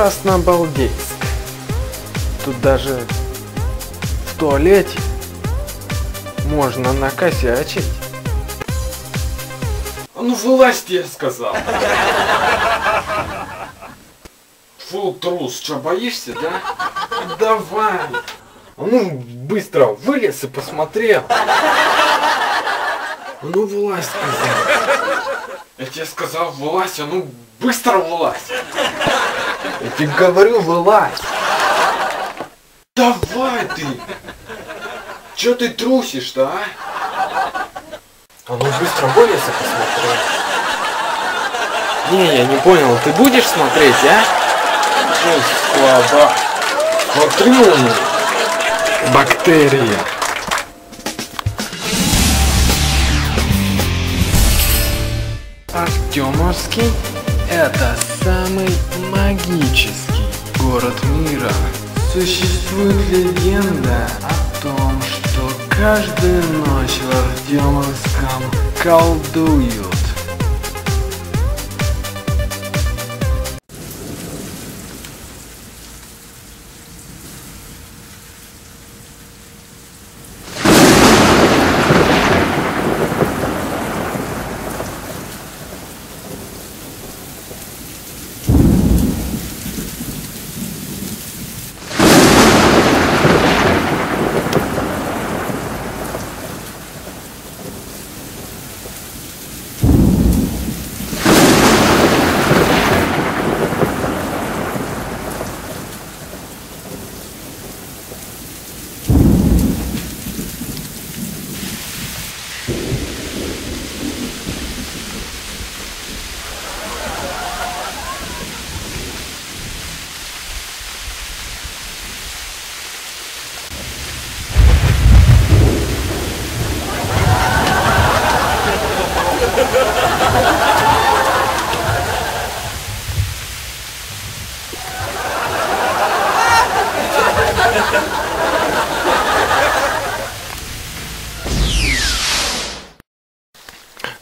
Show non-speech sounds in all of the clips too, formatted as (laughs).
Краснобалдейск. Тут даже в туалете можно накосячить. Ну вылазь, я сказал. Фу, трус, что, боишься, да? Давай. Ну, быстро вылез и посмотрел. А ну, вылазь, сказал. Я тебе сказал, вылазь, а ну, быстро вылазь. Я тебе говорю, вылазь. Давай ты. Че ты трусишь-то, а? А ну быстро вылез и посмотри. Не, я не понял, ты будешь смотреть, а? Ой, слабо. Смотрю, бактерия. Артемовский – это самый магический город мира. Существует легенда о том, что каждую ночь в Артемовском колдуют.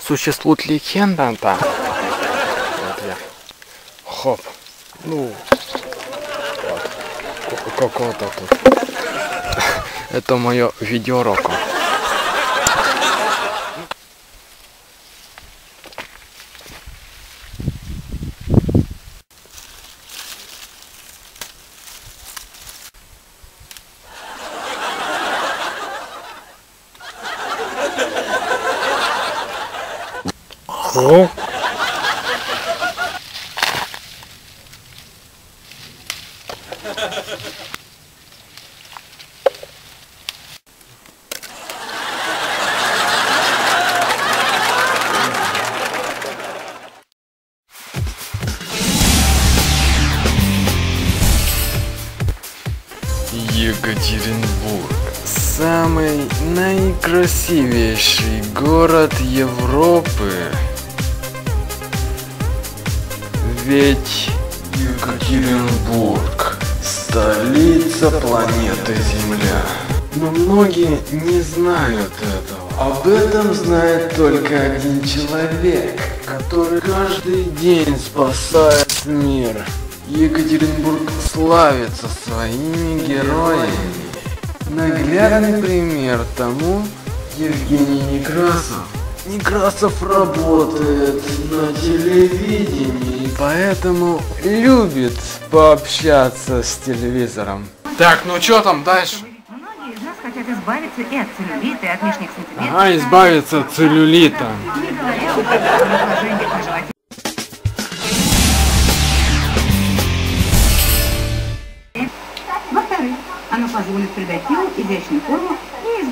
Существует легенда, да. Вот я. Хоп. Ну. Вот. Какого-то тут. (laughs) Это мое видеоуроко. О. Екатеринбург. Самый наикрасивейший город Европы. Ведь Екатеринбург – столица планеты Земля. Но многие не знают этого. Об этом знает только один человек, который каждый день спасает мир. Екатеринбург славится своими героями. Наглядный пример тому Евгений Некрасов. Некрасов работает на телевидении, поэтому любит пообщаться с телевизором. Так, ну что там дальше? Многие из нас хотят избавиться и от целлюлита, и от лишних сантиметров. Ага, избавиться от целлюлита. Не говоря уже о положениях на животе. Во-вторых, оно позволит придать телу изящную форму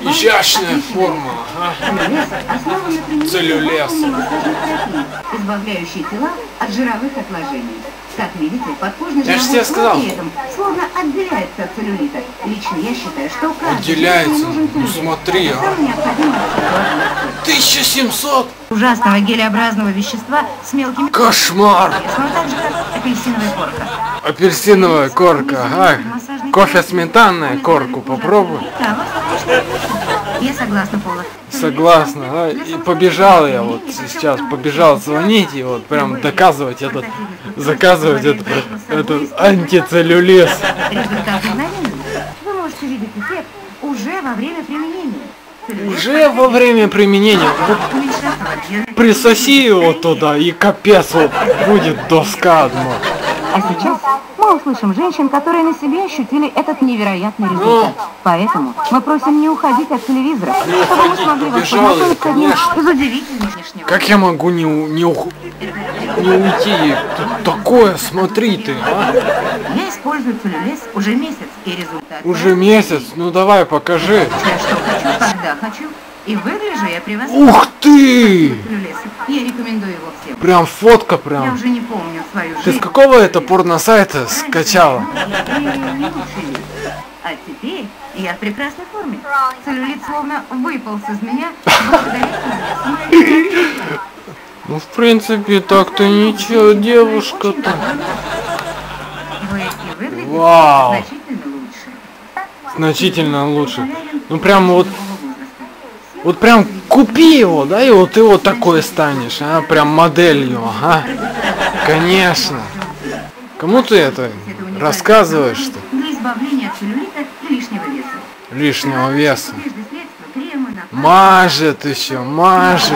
Изящная лишнего форма, ага. Целлюлез избавляющей тела от жировых отложений. Как видите, подкожный Я жировой слой при этом словно отделяется от целлюлита. Лично я считаю, что каждый Отделяется? нужен Ну, смотри, а. Который необходим от ситуации. 1700? ужасного гелеобразного вещества с мелкими Кошмар! как апельсиновая корка. Апельсиновая корка, ага. Кофе сметанная корку попробуй. Да. Я согласна, Пола. Согласна, а? И побежал я вот сейчас, побежал звонить и вот прям доказывать этот, заказывать этот, этот антицеллюлез. Результат. Вы можете видеть эффект уже во время применения. Уже во время применения вот присоси его туда и капец вот будет доска одна. А сейчас мы услышим женщин, которые на себе ощутили этот невероятный результат. Поэтому мы просим не уходить от телевизора, чтобы мы смогли я, воспользоваться одним из удивительных. Как я могу не, не, ух- не уйти? Тут такое, смотри ты, а? Я использую целлюлез уже месяц, и результат... Уже месяц, ну давай покажи. Я что хочу, когда хочу, и выгляжу я превосходно. Ух ты! Я рекомендую его всем. Прям фотка Я прям. уже не помню свою Ты с жизнь. какого это порно-сайта скачала? А теперь я в прекрасной форме. Целлюлит словно выполз из меня. Ну, в принципе, так-то ничего, девушка-то. Вау. значительно лучше. Ну, прям вот, вот прям купи его, да, и вот ты вот такой станешь, а? Прям моделью, ага. Конечно. Кому ты это Это уникальное рассказываешь что Для избавления от целлюлита и лишнего веса. Лишнего веса. Мажет еще, мажет.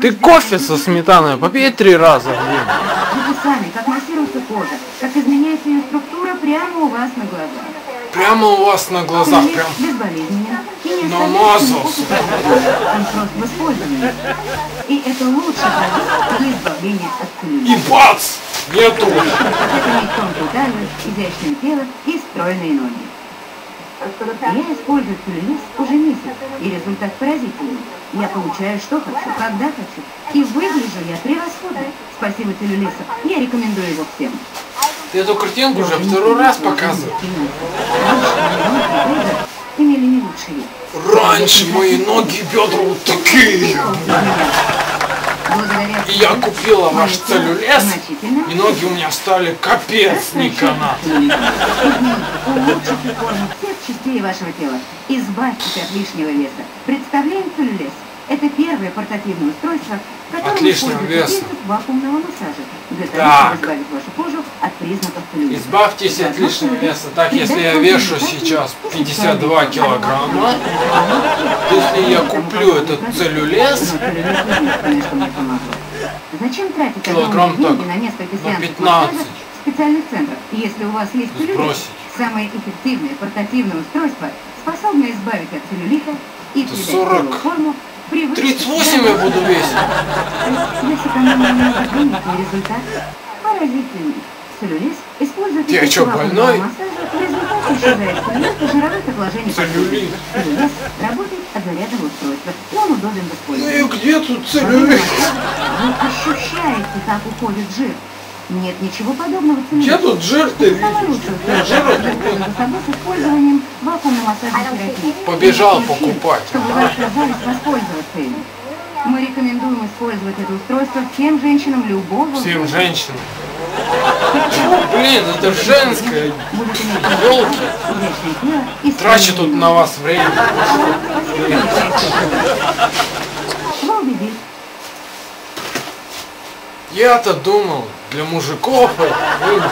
Ты кофе со сметаной попей три раза в день. Вы сами, как массируется кожа, как изменяется ее структура прямо у вас на глазах. Прямо у вас на глазах, прям не намазался. И это продукт для избавления от и бац! Нету. Это тонкую талию, изящное тело и стройные ноги. Я использую целлюлиз уже месяц, и результат поразительный. Я получаю, что хочу, когда хочу. И выгляжу я превосходно. Спасибо целлюлезу. Я рекомендую его всем. Ты эту картинку уже второй раз показываешь. Имели не лучший вид. Раньше мои ноги и бедра вот такие. И я купила ваш целлюлез, и ноги у меня стали капец не канат. Улучшите форму всех частей вашего тела. Избавьтесь от лишнего веса. Представляем целлюлез. Это первое портативное устройство, которое От лишнего используется веса. принцип вакуумного массажа для того, чтобы избавить вашу кожу признаков. Избавьтесь от лишнего веса. Так, если я вешу сейчас 52 килограмма, если я куплю этот целлюлез. Зачем тратить Килограмм так, на несколько на сеансов 15. массажа в специальных центрах, если у вас есть целлюлит? Самое эффективное портативное устройство, способное избавить от целлюлита и Это придать 40. телу форму, привычную 38 я буду весить. Я сэкономила и результат поразительный. Целлюлез использует Ты вакуумного больной? массажа, в результате исчезает целлюлит и жировых отложений. коже. Целлюлез работает от зарядного устройства, и он удобен в Ну использовании. и где тут Вы целлюлит? ощущаете, как уходит жир. Нет ничего подобного Где целлюлиту. тут жир-то с использованием вакуумно-массажной терапии. Побежал покупать. Чтобы вы отказались воспользоваться им. Мы рекомендуем использовать это устройство всем женщинам любого Всем женщинам. Блин, это женское. Будет иметь Ёлки. изящное тело и Трачу тут на вас время. Я-то думал, для мужиков это.